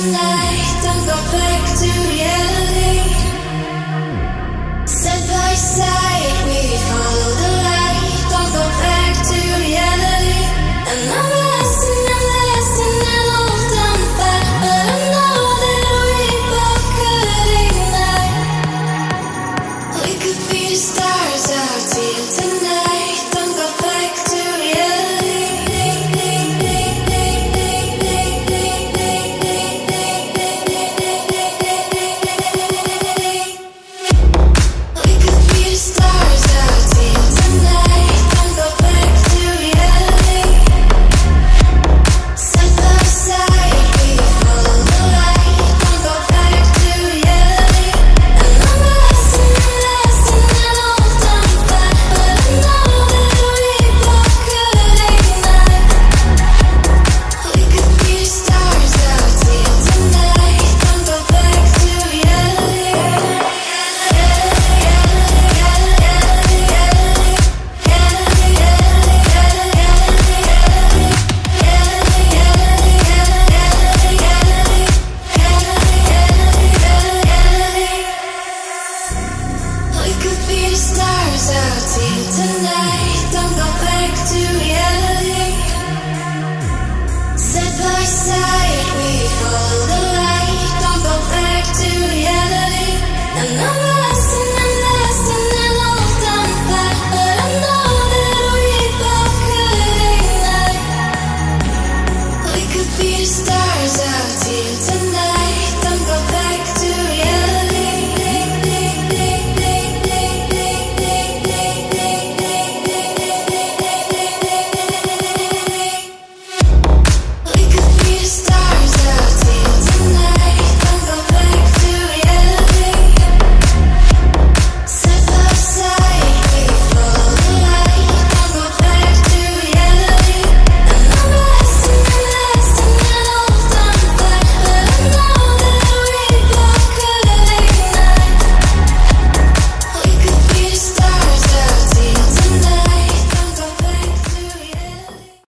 tonight. Set by side